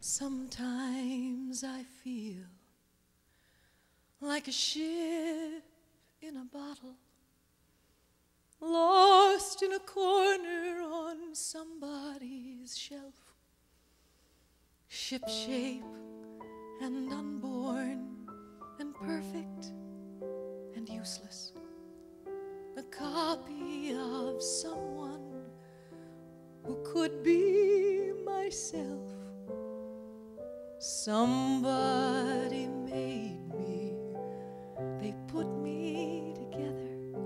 Sometimes I feel like a ship in a bottle, lost in a corner on somebody's shelf. Ship shape and unborn and perfect and useless. A copy of someone who could be myself. Somebody made me, they put me together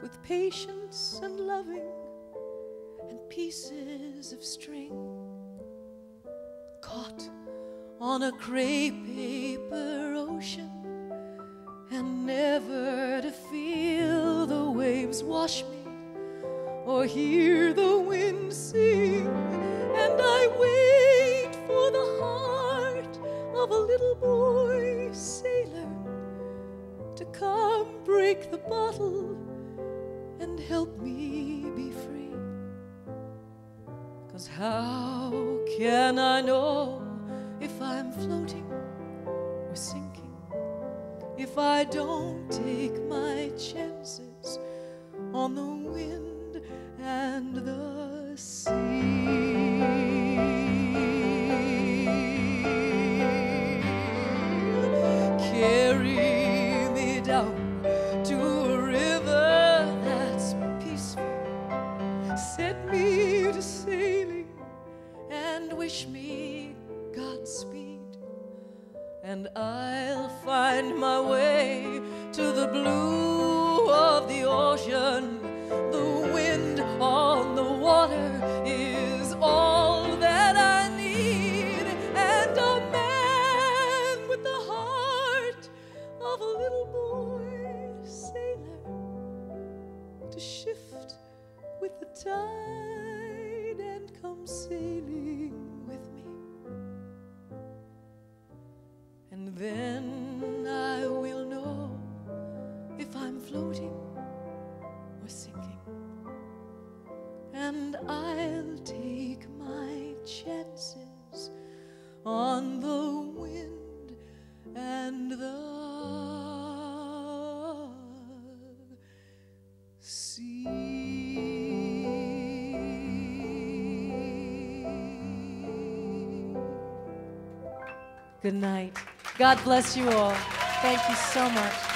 with patience and loving and pieces of string caught on a crepe paper ocean and never to feel the waves wash me or hear the wind sing come break the bottle and help me be free. Cause how can I know if I'm floating or sinking if I don't take my chances on the wind wish me Godspeed. And I'll find my way to the blue of the ocean. The wind on the water is all that I need. And a man with the heart of a little boy sailor to shift with the tide and come sailing then I will know if I'm floating or sinking. And I'll take my chances on the wind and the sea. Good night. God bless you all. Thank you so much.